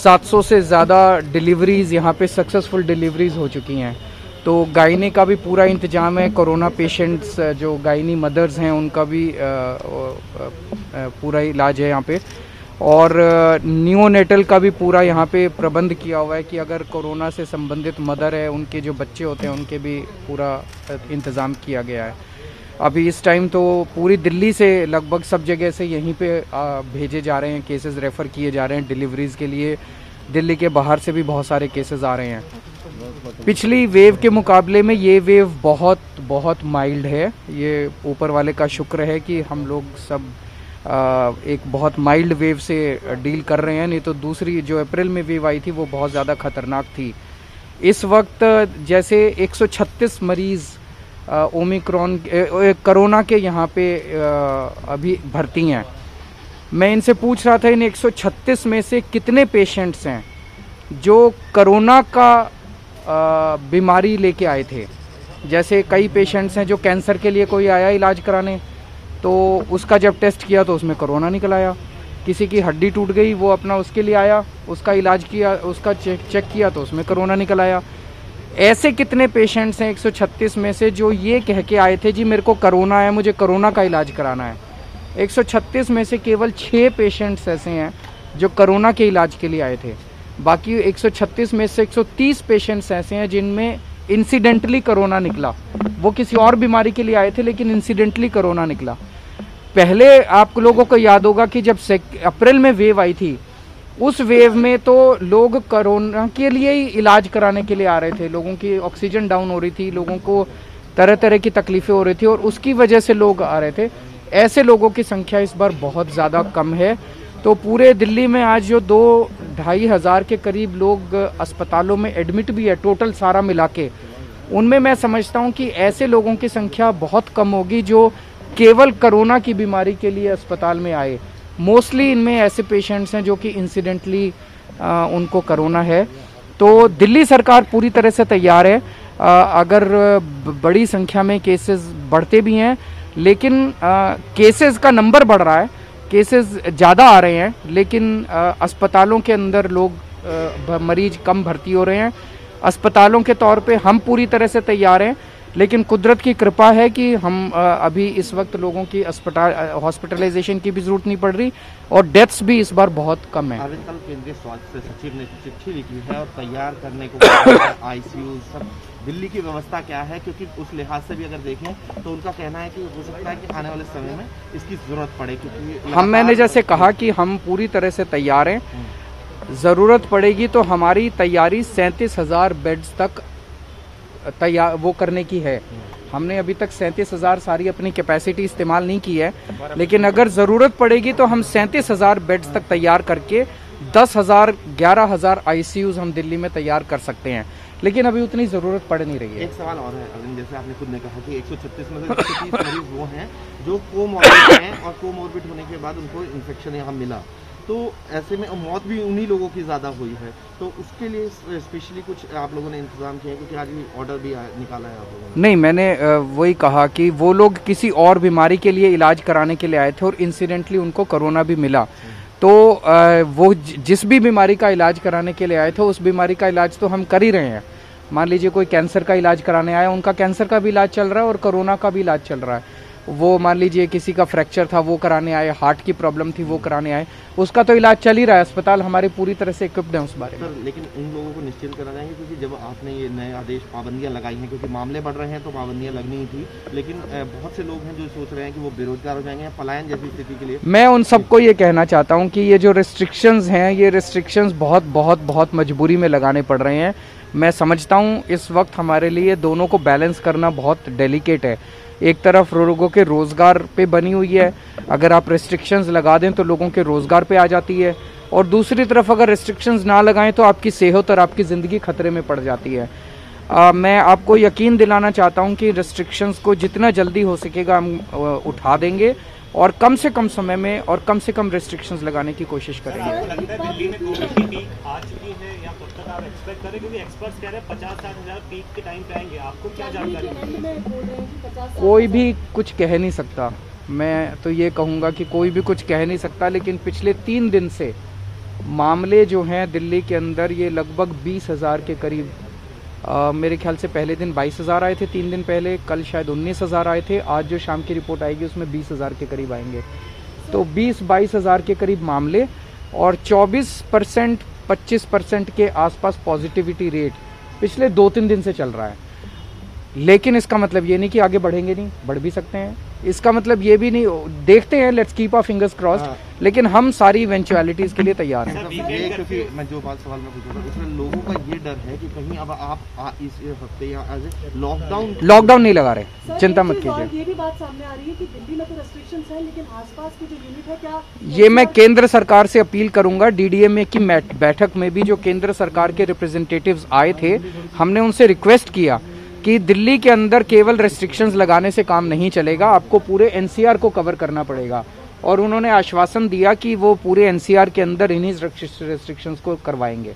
700 से ज़्यादा डिलीवरीज़ यहाँ पे सक्सेसफुल डिलीवरीज़ हो चुकी हैं। तो गायनी का भी पूरा इंतज़ाम है, कोरोना पेशेंट्स जो गायनी मदर्स हैं, उनका भी पूरा इलाज है यहाँ पे। और न्यूनेटल का भी पूरा यहाँ पे प्रबंध किया हुआ है कि अगर कोरोना से संबंधित मदर है, उनके जो बच्चे होते हैं, उनके भी पूरा इंतज़ाम किया गया है। अभी इस टाइम तो पूरी दिल्ली से लगभग सब जगह से यहीं पे भेजे जा रहे हैं केसेस रेफ़र किए जा रहे हैं डिलीवरीज़ के लिए। दिल्ली के बाहर से भी बहुत सारे केसेस आ रहे हैं। पिछली वेव के मुकाबले में ये वेव बहुत बहुत माइल्ड है। ये ऊपर वाले का शुक्र है कि हम लोग सब एक बहुत माइल्ड वेव से डील कर रहे हैं। नहीं तो दूसरी जो अप्रैल में वेव आई थी, वो बहुत ज़्यादा ख़तरनाक थी। इस वक्त जैसे 136 मरीज़ ओमिक्रॉन कोरोना के यहाँ पे अभी भर्ती हैं। मैं इनसे पूछ रहा था, इन 136 में से कितने पेशेंट्स हैं जो कोरोना का बीमारी लेके आए थे? जैसे कई पेशेंट्स हैं जो कैंसर के लिए कोई आया इलाज कराने तो उसका जब टेस्ट किया तो उसमें कोरोना निकल आया। किसी की हड्डी टूट गई, वो अपना उसके लिए आया, उसका इलाज किया, उसका चेक चेक किया तो उसमें कोरोना निकल आया। ऐसे कितने पेशेंट्स हैं 136 में से जो ये कह के आए थे, जी, मेरे को करोना है, मुझे करोना का इलाज कराना है। 136 में से केवल छः पेशेंट्स ऐसे हैं जो करोना के इलाज के लिए आए थे। बाकी 136 में से 130 पेशेंट्स ऐसे हैं जिनमें इंसिडेंटली करोना निकला। वो किसी और बीमारी के लिए आए थे, लेकिन इंसिडेंटली करोना निकला। पहले आप लोगों को याद होगा कि जब अप्रैल में वेव आई थी उस वेव में तो लोग कोरोना के लिए ही इलाज कराने के लिए आ रहे थे। लोगों की ऑक्सीजन डाउन हो रही थी, लोगों को तरह तरह की तकलीफें हो रही थी और उसकी वजह से लोग आ रहे थे। ऐसे लोगों की संख्या इस बार बहुत ज़्यादा कम है। तो पूरे दिल्ली में आज जो दो, ढाई हज़ार के करीब लोग अस्पतालों में एडमिट भी है टोटल सारा मिला के। उनमें मैं समझता हूँ कि ऐसे लोगों की संख्या बहुत कम होगी जो केवल कोरोना की बीमारी के लिए अस्पताल में आए। मोस्टली इनमें ऐसे पेशेंट्स हैं जो कि इंसिडेंटली उनको कोरोना है। तो दिल्ली सरकार पूरी तरह से तैयार है। आ, अगर बड़ी संख्या में केसेस बढ़ते भी हैं लेकिन केसेस का नंबर बढ़ रहा है। केसेस ज़्यादा आ रहे हैं लेकिन आ, अस्पतालों के अंदर लोग मरीज़ कम भर्ती हो रहे हैं। अस्पतालों के तौर पे हम पूरी तरह से तैयार हैं। लेकिन कुदरत की कृपा है कि हम अभी इस वक्त लोगों की अस्पताल हॉस्पिटलाइजेशन की भी ज़रूरत नहीं पड़ रही और डेथ्स भी इस बार बहुत कम है। कल केंद्रीय स्वास्थ्य सचिव ने चिट्ठी लिखी है और तैयार करने को आईसीयू सब दिल्ली की व्यवस्था क्या है? क्योंकि उस लिहाज से भी अगर देखें तो उनका कहना है कि हो सकता है कि आने वाले समय में इसकी ज़रूरत पड़े क्योंकि हम मैंने जैसे कहा कि हम पूरी तरह से तैयार हैं। हम्म। ज़रूरत पड़ेगी तो हमारी तैयारी सैंतीस हज़ार बेड्स तक तैयार वो करने की है। हमने अभी तक सैंतीस हज़ार सारी अपनी कैपेसिटी इस्तेमाल नहीं की है। लेकिन अगर ज़रूरत पड़ेगी तो हम सैंतीस हज़ार बेड्स तक तैयार करके दस हज़ार ग्यारह हज़ार आई हम दिल्ली में तैयार कर सकते हैं। लेकिन अभी उतनी ज़रूरत पड़ नहीं रही है। एक सवाल और है अरविंद जैसे आपने खुद ने कहा कि 136 में से मरीज़ वो हैं जो कोमोर्बिड हैं और कोमोर्बिड होने के बाद उनको इन्फेक्शन यहाँ मिला। तो ऐसे में मौत भी उन्हीं लोगों की ज़्यादा हुई है। तो उसके लिए स्पेशली कुछ आप लोगों ने इंतज़ाम किया क्योंकि आज ऑर्डर भी निकाला है आप लोगों ने। नहीं, मैंने वही कहा कि वो लोग किसी और बीमारी के लिए इलाज कराने के लिए आए थे और इंसिडेंटली उनको कोरोना भी मिला। तो वो जिस भी बीमारी का इलाज कराने के लिए आए थे, उस बीमारी का इलाज तो हम कर ही रहे हैं। मान लीजिए कोई कैंसर का इलाज कराने आया, उनका कैंसर का भी इलाज चल रहा है और कोरोना का भी इलाज चल रहा है। वो मान लीजिए किसी का फ्रैक्चर था वो कराने आए हार्ट की प्रॉब्लम थी वो कराने आए उसका तो इलाज चल ही रहा है अस्पताल हमारे पूरी तरह से इक्विप्ड है उस बारे में। लेकिन उन लोगों को निश्चित करा जाएँगे क्योंकि जब आपने ये नए आदेश पाबंदियाँ लगाई हैं क्योंकि मामले बढ़ रहे हैं तो पाबंदियाँ लगनी ही थी लेकिन बहुत से लोग हैं जो सोच रहे हैं कि वो बेरोजगार हो जाएँगे पलायन जैसी स्थिति के लिए। मैं उन सबको ये कहना चाहता हूँ कि ये जो रिस्ट्रिक्शंस हैं ये रिस्ट्रिक्शंस बहुत बहुत बहुत मजबूरी में लगाने पड़ रहे हैं। मैं समझता हूँ इस वक्त हमारे लिए दोनों को बैलेंस करना बहुत डेलिकेट है। एक तरफ़ लोगों के रोज़गार पे बनी हुई है। अगर आप रेस्ट्रिक्शंस लगा दें तो लोगों के रोज़गार पे आ जाती है। और दूसरी तरफ़ अगर रेस्ट्रिक्शंस ना लगाएँ तो आपकी सेहत और आपकी ज़िंदगी खतरे में पड़ जाती है। आ, मैं आपको यकीन दिलाना चाहता हूँ कि रेस्ट्रिक्शंस को जितना जल्दी हो सकेगा हम उठा देंगे। और कम से कम समय में और कम से कम रेस्ट्रिक्शंस लगाने की कोशिश करेंगे। आप एक्सपेक्ट करें? क्योंकि एक्सपर्ट्स कह रहे हैं पचास साठ हज़ार पीक के टाइम पे आएँगे। आपको क्या जानकारी कोई भी कुछ कह नहीं सकता। मैं तो ये कहूँगा कि कोई भी कुछ कह नहीं सकता लेकिन पिछले तीन दिन से मामले जो हैं दिल्ली के अंदर ये लगभग बीस हज़ार के करीब आ, मेरे ख्याल से पहले दिन बाईस हज़ार आए थे तीन दिन पहले कल शायद उन्नीस हज़ार आए थे आज जो शाम की रिपोर्ट आएगी उसमें बीस हज़ार के करीब आएँगे। तो बीस बाईस हज़ार के करीब मामले और चौबीस परसेंट पच्चीस परसेंट के आसपास पॉजिटिविटी रेट पिछले दो तीन दिन से चल रहा है। लेकिन इसका मतलब ये नहीं कि आगे बढ़ेंगे नहीं बढ़ भी सकते हैं। इसका मतलब ये भी नहीं देखते हैं let's keep our fingers crossed हाँ। लेकिन हम सारी इवेंचुअलिटीज के लिए तैयार हैं क्योंकि मैं जो बात सवाल में पूछ रहा था उसमें लोगों का ये डर है कि कहीं अब आप आ, इस हफ़्ते या आज लॉकडाउन लॉकडाउन नहीं लगा रहे चिंता मत कीजिए ये भी बात सामने आ रही है कि दिल्ली में तो रेस्ट्रिक्शंस हैं लेकिन आसपास की जो यूनिट है क्या ये मैं केंद्र सरकार से अपील करूँगा डीडीएमए की बैठक में भी जो केंद्र सरकार के रिप्रेजेंटेटिव्स आए थे हमने उनसे रिक्वेस्ट किया कि दिल्ली के अंदर केवल रेस्ट्रिक्शंस लगाने से काम नहीं चलेगा, आपको पूरे एनसीआर को कवर करना पड़ेगा। और उन्होंने आश्वासन दिया कि वो पूरे एनसीआर के अंदर इन्हीं रेस्ट्रिक्शंस को करवाएँगे।